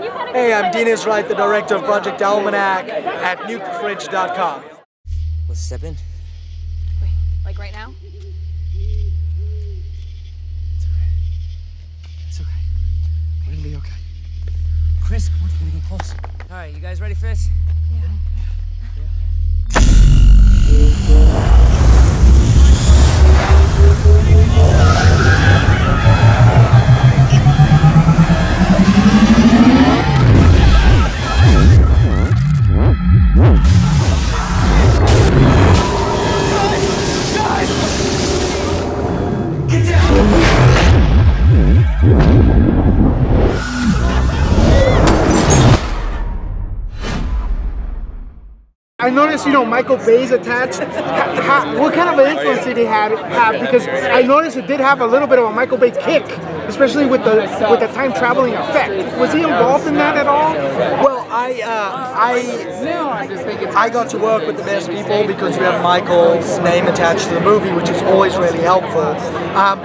Hey, I'm Dean Israelite, the director of Project Almanac at nukethefridge.com. Let's step in. Wait, like right now? It's okay. We're gonna be okay. Chris, come on, we're getting close. All right, you guys ready for this? I noticed, you know, Michael Bay's attached. Ha- ha- what kind of an influence did he have, have? Because I noticed it did have a little bit of a Michael Bay kick, especially with the with the time traveling effect. Was he involved in that at all? Well, I, uh, I, I got to work with the best people because we have Michael's name attached to the movie, which is always really helpful. Um,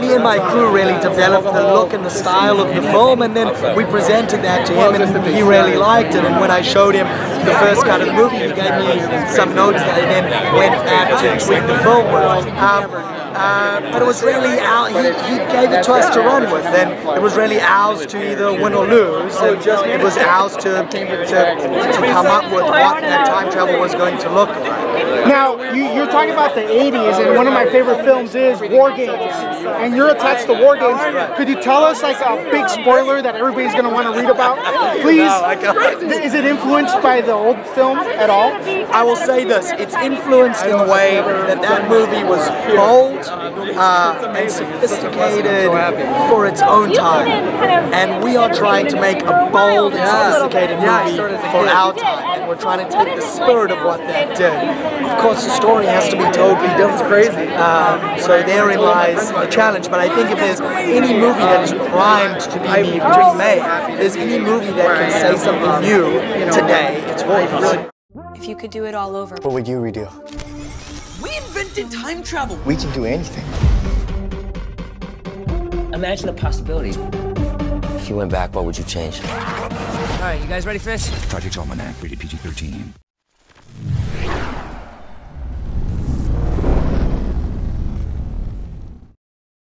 me and my crew really developed the look and the style of the film, and then we presented that to him, and he really liked it. And when I showed him the first cut of the movie, he gave me some notes that I then went back to tweak the film with. Um, uh, but it was really our, he, he gave it to us to run with, and it was really ours to either win or lose, and it was ours to, to, to come up with what that time travel was going to look like. Now, you, you're talking about the 80s, and one of my favorite films is War Games, and you're attached to War Games. Could you tell us like a big spoiler that everybody's going to want to read about, please? Is it influenced by the old film at all? I will say this: it's influenced in the way that that movie was bold uh, and sophisticated for its own time, and we are trying to make a bold and sophisticated movie for our time, and we're trying to take the spirit of what that did. Of course, the story has to be totally different. Crazy. Um, so therein lies the challenge. But I think if there's any movie that is primed to be remade, if there's any movie that can say something new today, it's War Games. If you could do it all over, What would you redo? We invented time travel. We can do anything. Imagine the possibilities. If you went back, what would you change? All right, you guys ready for this? Project Almanac, rated PG 13.